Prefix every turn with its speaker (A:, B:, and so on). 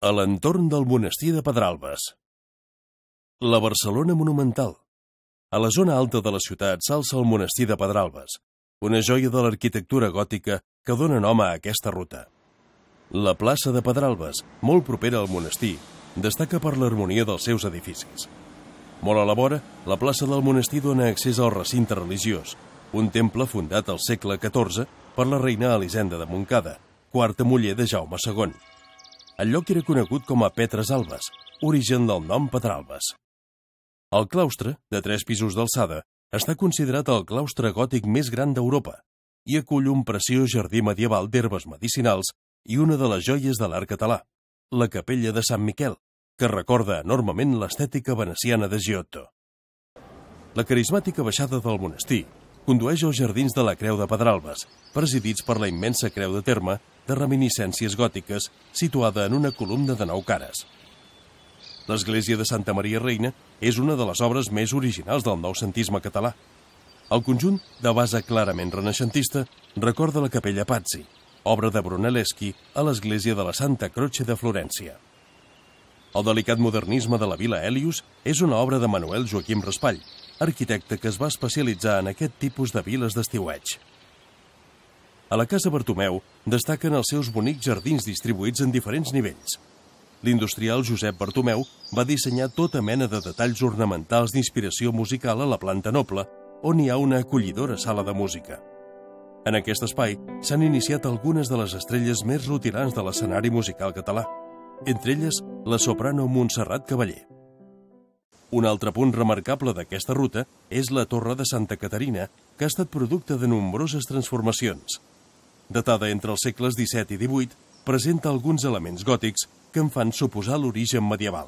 A: A l'entorn del monestir de Pedralbes. La Barcelona monumental. A la zona alta de la ciutat s'alça el monestir de Pedralbes, una joia de l'arquitectura gòtica que dona nom a aquesta ruta. La plaça de Pedralbes, molt propera al monestir, destaca per l'harmonia dels seus edificis. Molt a la vora, la plaça del monestir dona accés al recinte religiós, un temple fundat al segle XIV per la reina Elisenda de Montcada, quarta muller de Jaume II. El lloc era conegut com a Petres Albes, origen del nom Pedralbes. El claustre, de tres pisos d'alçada, està considerat el claustre gòtic més gran d'Europa i acull un preciós jardí medieval d'herbes medicinals i una de les joies de l'art català, la capella de Sant Miquel, que recorda enormement l'estètica veneciana de Giotto. La carismàtica baixada del monestir condueix als jardins de la Creu de Pedralbes, presidits per la immensa creu de terme de reminiscències gòtiques situada en una columna de nou cares. L'església de Santa Maria Reina és una de les obres més originals del noucentisme català. El conjunt, de base clarament renaixentista, recorda la capella Pazzi, obra de Brunelleschi a l'església de la Santa Croce de Florència. El delicat modernisme de la Vila Helios és una obra de Manuel Joaquim Raspall, arquitecte que es va especialitzar en aquest tipus de viles d'estiueig. A la Casa Bartomeu destaquen els seus bonics jardins distribuïts en diferents nivells. L'industrial Josep Bartomeu va dissenyar tota mena de detalls ornamentals d'inspiració musical a la planta noble, on hi ha una acollidora sala de música. En aquest espai s'han iniciat algunes de les estrelles més rutilants de l'escenari musical català, entre elles la soprano Montserrat Cavaller. Un altre punt remarcable d'aquesta ruta és la Torre de Santa Caterina, que ha estat producte de nombroses transformacions. Datada entre els segles XVII i XVIII, presenta alguns elements gòtics que en fan suposar l'origen medieval.